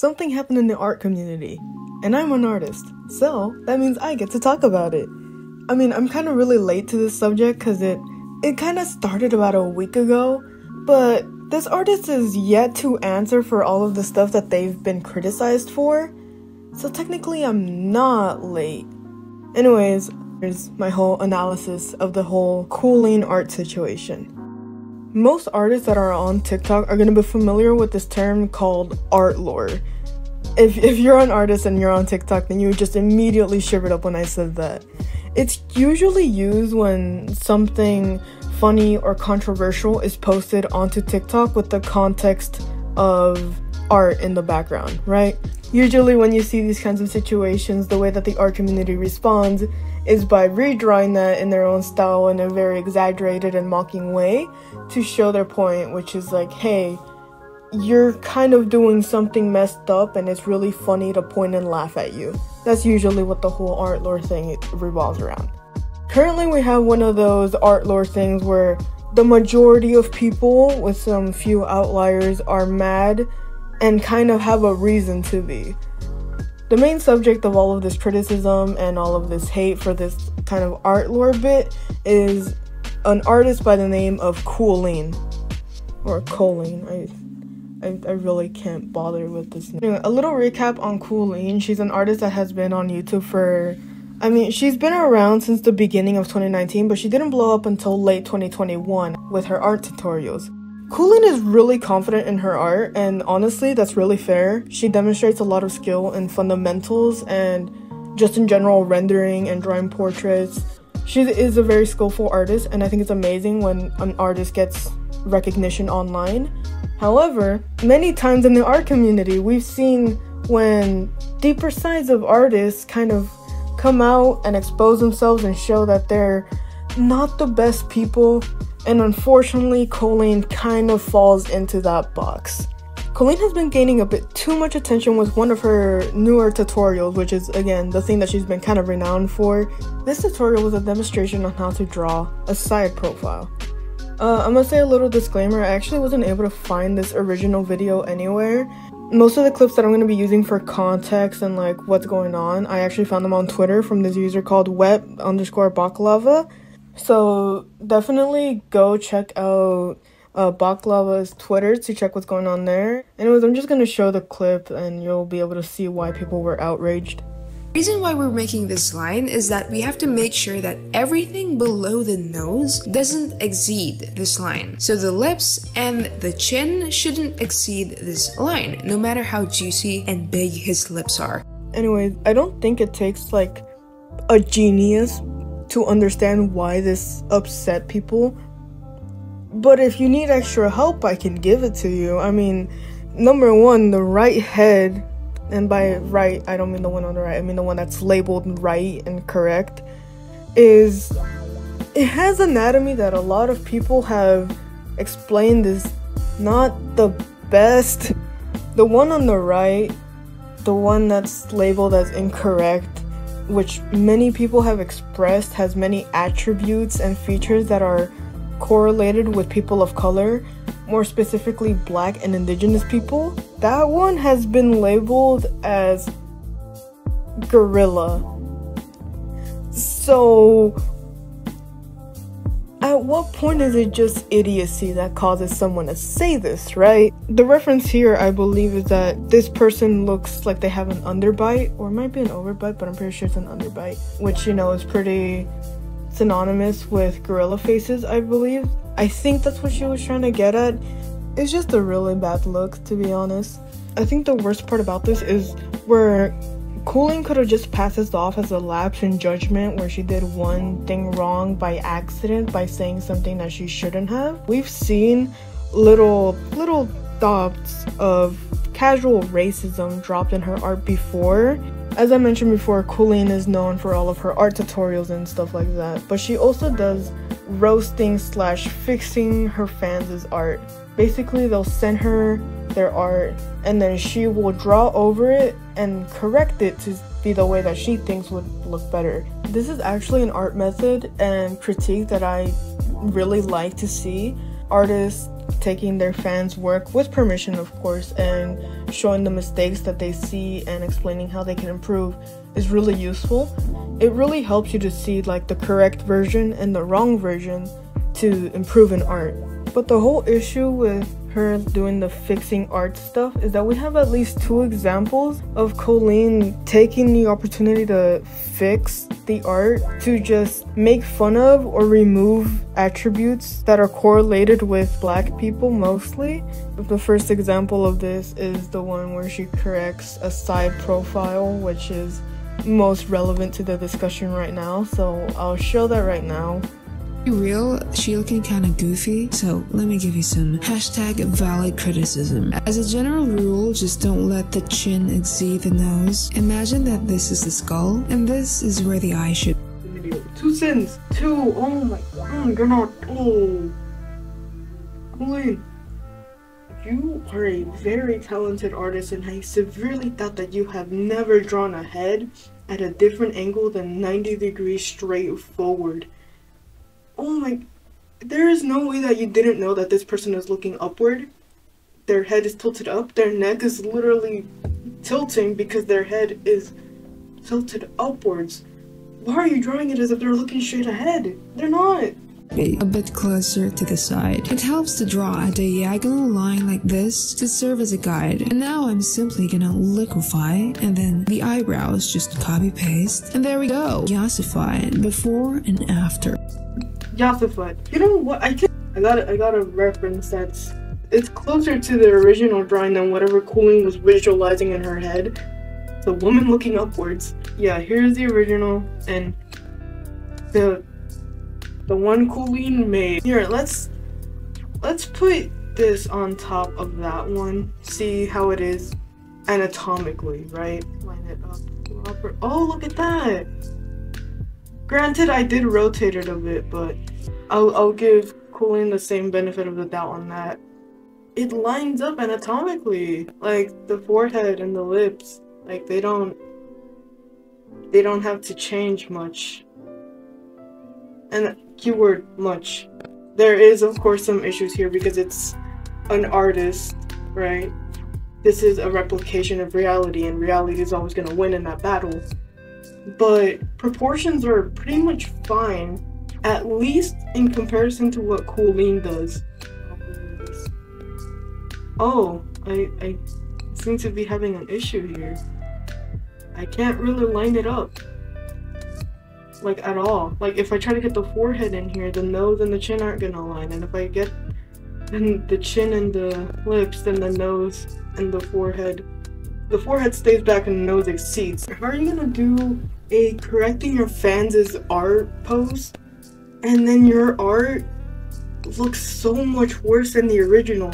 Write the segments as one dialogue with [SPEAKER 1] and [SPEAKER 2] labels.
[SPEAKER 1] something happened in the art community, and I'm an artist, so that means I get to talk about it. I mean, I'm kind of really late to this subject because it it kind of started about a week ago, but this artist is yet to answer for all of the stuff that they've been criticized for, so technically I'm not late. Anyways, here's my whole analysis of the whole Kooleen art situation. Most artists that are on TikTok are gonna be familiar with this term called art lore. If, if you're an artist and you're on TikTok, then you just immediately shivered up when I said that. It's usually used when something funny or controversial is posted onto TikTok with the context of art in the background, right? Usually, when you see these kinds of situations, the way that the art community responds is by redrawing that in their own style in a very exaggerated and mocking way to show their point, which is like, hey, you're kind of doing something messed up and it's really funny to point and laugh at you. That's usually what the whole art lore thing revolves around. Currently, we have one of those art lore things where the majority of people, with some few outliers, are mad and kind of have a reason to be. The main subject of all of this criticism and all of this hate for this kind of art lore bit is an artist by the name of Kooleen. Or Colleen. I, I, I really can't bother with this name. Anyway, a little recap on Kooleen. She's an artist that has been on YouTube for I mean, she's been around since the beginning of 2019, but she didn't blow up until late 2021 with her art tutorials. Kooleen is really confident in her art, and honestly, that's really fair. She demonstrates a lot of skill in fundamentals and just in general rendering and drawing portraits. She is a very skillful artist, and I think it's amazing when an artist gets recognition online. However, many times in the art community, we've seen when deeper sides of artists kind of come out and expose themselves and show that they're not the best people and unfortunately, Kooleen kind of falls into that box. Kooleen has been gaining a bit too much attention with one of her newer tutorials, which is again the thing that she's been kind of renowned for. This tutorial was a demonstration on how to draw a side profile. Uh, I'm gonna say a little disclaimer, I actually wasn't able to find this original video anywhere. Most of the clips that I'm gonna be using for context and like what's going on, I actually found them on Twitter from this user called wet underscore baklava. So definitely go check out uh, Baklava's Twitter to check what's going on there. Anyways, I'm just gonna show the clip and you'll be able to see why people were outraged.
[SPEAKER 2] The reason why we're making this line is that we have to make sure that everything below the nose doesn't exceed this line. So the lips and the chin shouldn't exceed this line, no matter how juicy and big his lips are.
[SPEAKER 1] Anyways, I don't think it takes like a genius to understand why this upset people. But if you need extra help, I can give it to you. I mean, number one, the right head, and by right, I don't mean the one on the right, I mean the one that's labeled right and correct, is it has anatomy that a lot of people have explained is not the best. The one on the right, the one that's labeled as incorrect, which many people have expressed has many attributes and features that are correlated with people of color, more specifically black and indigenous people. That one has been labeled as gorilla. So at what point is it just idiocy that causes someone to say this, right? The reference here, I believe, is that this person looks like they have an underbite, or it might be an overbite, but I'm pretty sure it's an underbite, which, you know, is pretty synonymous with gorilla faces, I believe. I think that's what she was trying to get at. It's just a really bad look, to be honest. I think the worst part about this is where Kooleen could have just passed this off as a lapse in judgment where she did one thing wrong by accident by saying something that she shouldn't have. We've seen little little dots of casual racism dropped in her art before. As I mentioned before, Coolene is known for all of her art tutorials and stuff like that, but she also does roasting slash fixing her fans' art. Basically, they'll send her their art and then she will draw over it and correct it to be the way that she thinks would look better. This is actually an art method and critique that I really like to see. Artists taking their fans' work with permission, of course, and showing the mistakes that they see and explaining how they can improve is really useful. It really helps you to see like the correct version and the wrong version to improve in art. But the whole issue with her doing the fixing art stuff is that we have at least two examples of Colleen taking the opportunity to fix the art to just make fun of or remove attributes that are correlated with black people mostly. The first example of this is the one where she corrects a side profile, which is most relevant to the discussion right now. So I'll show that right now
[SPEAKER 2] real, she looking kinda goofy, so let me give you some hashtag valid criticism. As a general rule, just don't let the chin exceed the nose. Imagine that this is the skull, and this is where the eye should
[SPEAKER 1] Two sins! Two! Oh my god, you're not- oh! Colleen, you are a very talented artist and I severely doubt that you have never drawn a head at a different angle than 90 degrees straight forward oh my, there is no way that you didn't know that this person is looking upward. Their head is tilted up. Their neck is literally tilting because their head is tilted upwards. Why are you drawing it as if they're looking straight ahead? They're not.
[SPEAKER 2] A bit closer to the side. It helps to draw a diagonal line like this to serve as a guide. And now I'm simply gonna liquefy and then the eyebrows just copy paste and there we go. Yassify before and after.
[SPEAKER 1] You know what? I can I got I got a reference that's it's closer to the original drawing than whatever Colleen was visualizing in her head. The woman looking upwards. Yeah, here's the original and the the one Colleen made. Here, let's let's put this on top of that one. See how it is anatomically, right? Line it up. Oh, look at that! Granted, I did rotate it a bit, but I'll, I'll give Colleen the same benefit of the doubt on that. It lines up anatomically, like the forehead and the lips, like they don't, they don't have to change much. And keyword much. There is, of course, some issues here because it's an artist, right? This is a replication of reality, and reality is always going to win in that battle but proportions are pretty much fine, at least in comparison to what Colleen does. Oh, I, I seem to be having an issue here. I can't really line it up. Like, at all. Like, if I try to get the forehead in here, the nose and the chin aren't gonna align. And if I get then the chin and the lips, then the nose and the forehead the forehead stays back and the nose exceeds. How are you gonna do a correcting your fans' art pose and then your art looks so much worse than the original?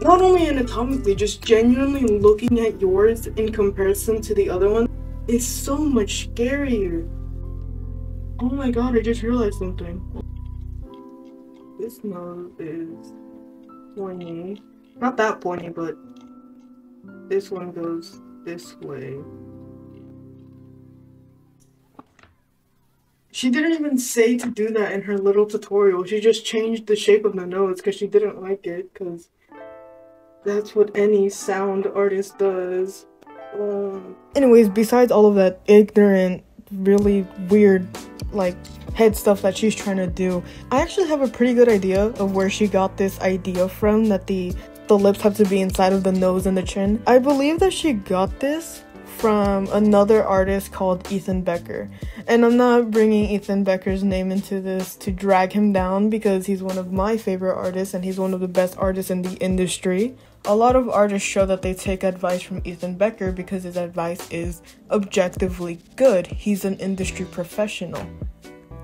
[SPEAKER 1] Not only anatomically, just genuinely looking at yours in comparison to the other one is so much scarier. Oh my god, I just realized something. This nose is pointy. Not that pointy, but this one goes this way. She didn't even say to do that in her little tutorial. She just changed the shape of the nose because she didn't like it because that's what any sound artist does. Um, Anyways, besides all of that ignorant, really weird, like, head stuff that she's trying to do, I actually have a pretty good idea of where she got this idea from that the the lips have to be inside of the nose and the chin. I believe that she got this from another artist called Ethan Becker. And I'm not bringing Ethan Becker's name into this to drag him down because he's one of my favorite artists and he's one of the best artists in the industry. A lot of artists show that they take advice from Ethan Becker because his advice is objectively good. He's an industry professional.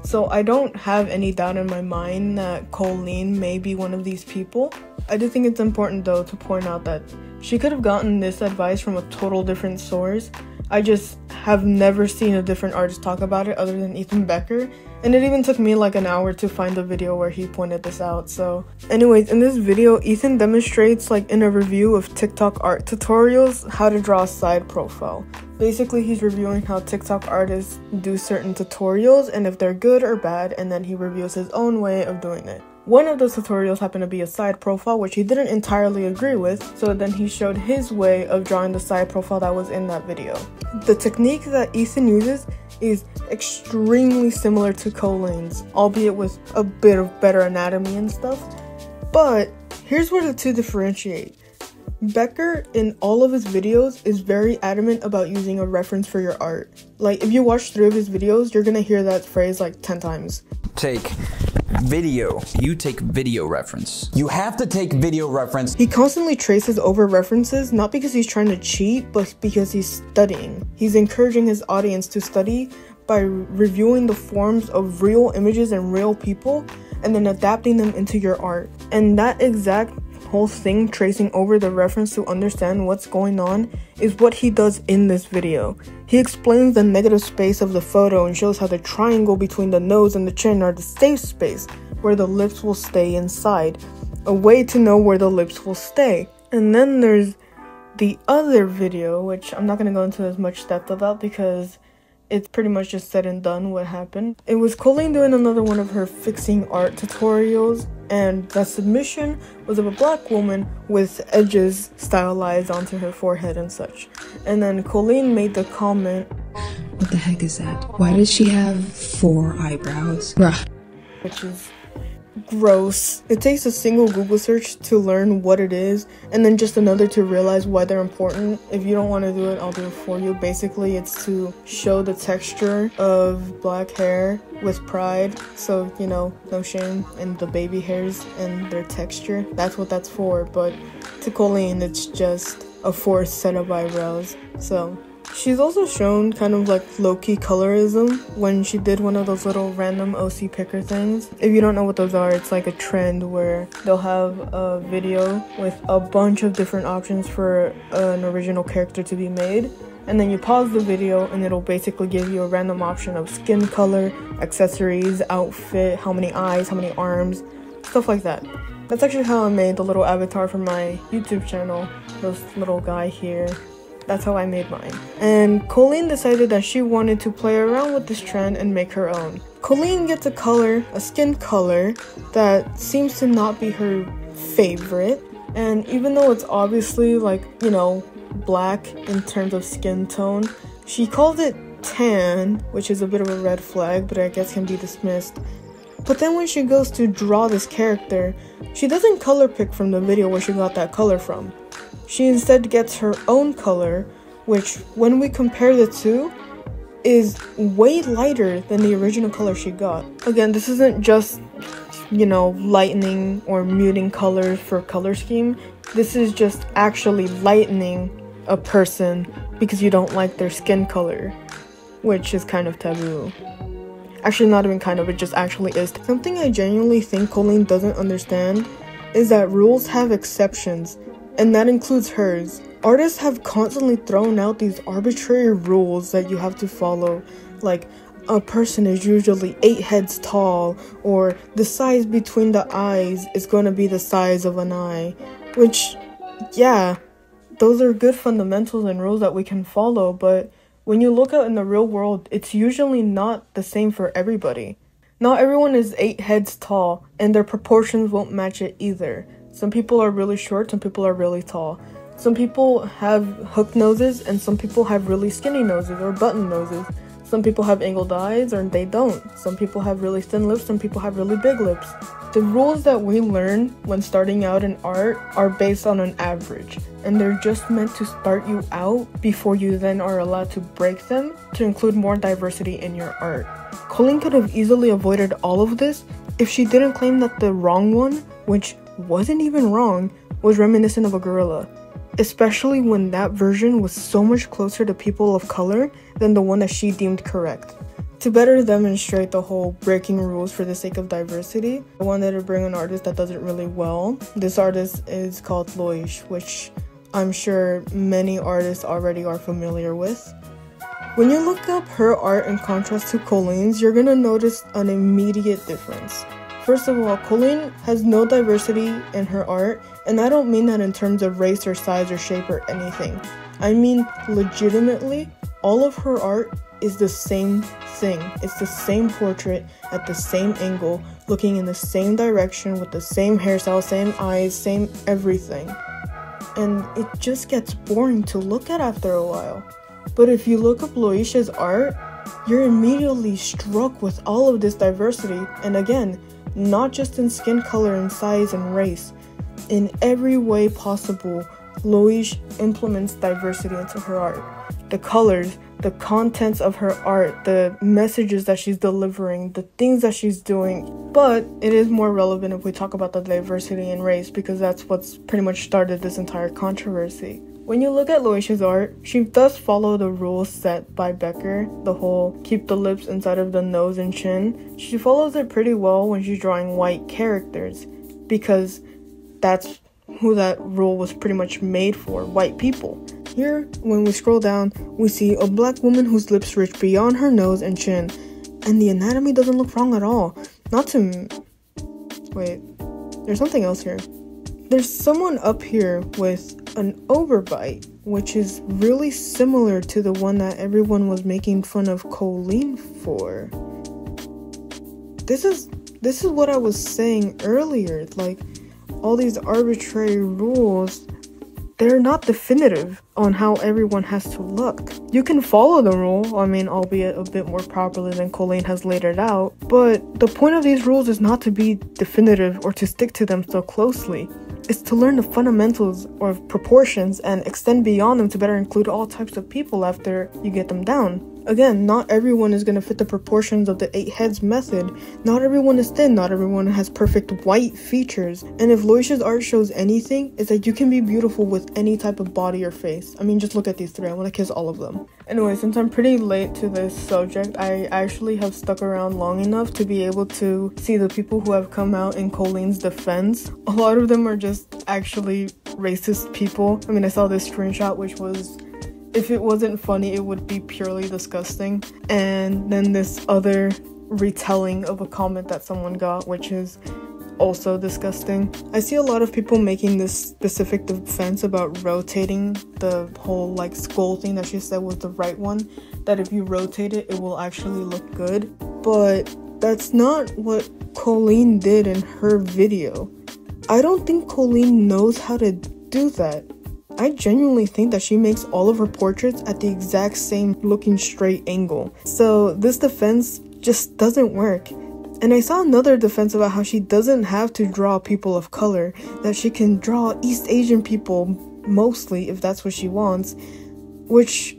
[SPEAKER 1] So I don't have any doubt in my mind that Colleen may be one of these people. I do think it's important though to point out that she could have gotten this advice from a total different source. I just have never seen a different artist talk about it other than Ethan Becker, and it even took me like an hour to find the video where he pointed this out. So, anyways, in this video, Ethan demonstrates like in a review of TikTok art tutorials how to draw a side profile. Basically, he's reviewing how TikTok artists do certain tutorials and if they're good or bad, and then he reviews his own way of doing it. One of those tutorials happened to be a side profile, which he didn't entirely agree with, so then he showed his way of drawing the side profile that was in that video. The technique that Ethan uses is extremely similar to Colleen's, albeit with a bit of better anatomy and stuff. But here's where the two differentiate. Becker, in all of his videos, is very adamant about using a reference for your art. Like, if you watch three of his videos, you're gonna hear that phrase like 10 times.
[SPEAKER 3] Take video. You take video reference.
[SPEAKER 4] You have to take video reference.
[SPEAKER 1] He constantly traces over references, not because he's trying to cheat, but because he's studying. He's encouraging his audience to study by reviewing the forms of real images and real people and then adapting them into your art. And that exact whole thing tracing over the reference to understand what's going on is what he does in this video. He explains the negative space of the photo and shows how the triangle between the nose and the chin are the safe space where the lips will stay inside, a way to know where the lips will stay. And then there's the other video, which I'm not going to go into as much depth about because it's pretty much just said and done what happened. It was Colleen doing another one of her fixing art tutorials, and the submission was of a black woman with edges stylized onto her forehead and such. And then Colleen made the comment,
[SPEAKER 2] What the heck is that? Why does she have four eyebrows? Bruh.
[SPEAKER 1] Which is gross. It takes a single Google search to learn what it is, and then just another to realize why they're important. If you don't want to do it, I'll do it for you. Basically, it's to show the texture of black hair with pride. So, you know, no shame in the baby hairs and their texture. That's what that's for. But to Colleen, it's just a fourth set of eyebrows. So, She's also shown kind of like low-key colorism when she did one of those little random OC picker things. If you don't know what those are, it's like a trend where they'll have a video with a bunch of different options for an original character to be made. And then you pause the video and it'll basically give you a random option of skin color, accessories, outfit, how many eyes, how many arms, stuff like that. That's actually how I made the little avatar for my YouTube channel. This little guy here. That's how I made mine. And Colleen decided that she wanted to play around with this trend and make her own. Colleen gets a color, a skin color, that seems to not be her favorite. And even though it's obviously like, you know, black in terms of skin tone, she called it tan, which is a bit of a red flag, but I guess can be dismissed. But then when she goes to draw this character, she doesn't color pick from the video where she got that color from. She instead gets her own color, which, when we compare the two, is way lighter than the original color she got. Again, this isn't just, you know, lightening or muting colors for color scheme. This is just actually lightening a person because you don't like their skin color, which is kind of taboo. Actually, not even kind of, it just actually is. Something I genuinely think Colleen doesn't understand is that rules have exceptions and that includes hers. Artists have constantly thrown out these arbitrary rules that you have to follow, like a person is usually eight heads tall, or the size between the eyes is going to be the size of an eye. Which, yeah, those are good fundamentals and rules that we can follow, but when you look out in the real world, it's usually not the same for everybody. Not everyone is eight heads tall, and their proportions won't match it either. Some people are really short, some people are really tall. Some people have hooked noses, and some people have really skinny noses or button noses. Some people have angled eyes, or they don't. Some people have really thin lips, some people have really big lips. The rules that we learn when starting out in art are based on an average, and they're just meant to start you out before you then are allowed to break them to include more diversity in your art. Colleen could have easily avoided all of this if she didn't claim that the wrong one, which wasn't even wrong, was reminiscent of a gorilla. Especially when that version was so much closer to people of color than the one that she deemed correct. To better demonstrate the whole breaking rules for the sake of diversity, I wanted to bring an artist that does it really well. This artist is called Loish, which I'm sure many artists already are familiar with. When you look up her art in contrast to Colleen's, you're gonna notice an immediate difference. First of all, Colleen has no diversity in her art, and I don't mean that in terms of race or size or shape or anything. I mean legitimately, all of her art is the same thing. It's the same portrait at the same angle, looking in the same direction with the same hairstyle, same eyes, same everything. And it just gets boring to look at after a while. But if you look up Loish's art, you're immediately struck with all of this diversity. And again, not just in skin color and size and race. In every way possible, Loish implements diversity into her art. The colors, the contents of her art, the messages that she's delivering, the things that she's doing. But it is more relevant if we talk about the diversity in race because that's what's pretty much started this entire controversy. When you look at Loish's art, she does follow the rules set by Becker, the whole keep the lips inside of the nose and chin. She follows it pretty well when she's drawing white characters because that's who that rule was pretty much made for white people. Here, when we scroll down, we see a black woman whose lips reach beyond her nose and chin, and the anatomy doesn't look wrong at all. Not to. Wait, there's something else here. There's someone up here with an overbite, which is really similar to the one that everyone was making fun of Colleen for. This is this is what I was saying earlier, like all these arbitrary rules they're not definitive on how everyone has to look. You can follow the rule, I mean, albeit a bit more properly than Colleen has laid it out, but the point of these rules is not to be definitive or to stick to them so closely is to learn the fundamentals of proportions and extend beyond them to better include all types of people after you get them down. Again, not everyone is going to fit the proportions of the eight heads method. Not everyone is thin, not everyone has perfect white features. And if Loish's art shows anything, it's that you can be beautiful with any type of body or face. I mean, just look at these three. I want to kiss all of them. Anyway, since I'm pretty late to this subject, I actually have stuck around long enough to be able to see the people who have come out in Colleen's defense. A lot of them are just actually racist people. I mean, I saw this screenshot, which was if it wasn't funny, it would be purely disgusting. And then this other retelling of a comment that someone got, which is also disgusting. I see a lot of people making this specific defense about rotating the whole like skull thing that she said was the right one, that if you rotate it, it will actually look good. But that's not what Colleen did in her video. I don't think Colleen knows how to do that. I genuinely think that she makes all of her portraits at the exact same looking straight angle. So this defense just doesn't work. And I saw another defense about how she doesn't have to draw people of color, that she can draw East Asian people mostly if that's what she wants, which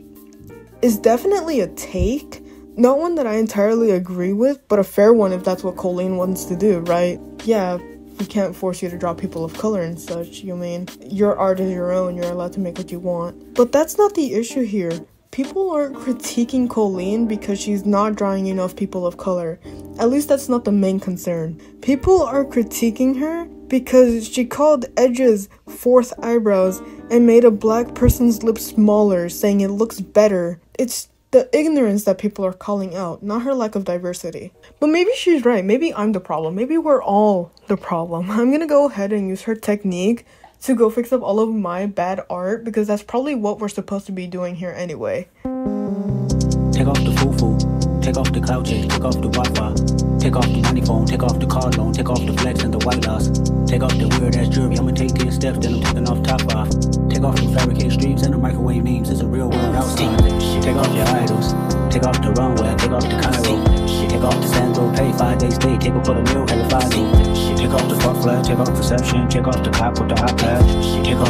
[SPEAKER 1] is definitely a take. Not one that I entirely agree with, but a fair one if that's what Colleen wants to do, right? Yeah, we can't force you to draw people of color and such. You mean your art is your own, you're allowed to make what you want. But that's not the issue here. People aren't critiquing Colleen because she's not drawing enough people of color. At least that's not the main concern. People are critiquing her because she called edges fourth eyebrows and made a black person's lips smaller, saying it looks better. It's the ignorance that people are calling out, not her lack of diversity. But maybe she's right. Maybe I'm the problem. Maybe we're all the problem. I'm gonna go ahead and use her technique to go fix up all of my bad art because that's probably what we're supposed to be doing here anyway.
[SPEAKER 5] Take off the foo-foo, take off the cloud take off the Wi-Fi, take off the money phone, take off the car loan, take off the flex and the white loss, take off the weird ass jewelry. I'ma take 10 steps, then I'm taking off top off. Take off the fabricated streams and the microwave memes. It's a real world outside. Take off your idols, take off the runway, take off the Cairo, take off the Sandro pay five days stay, take a put a meal, hella five Take off the fuck flag, take off perception, take off the cop with the iPad, take off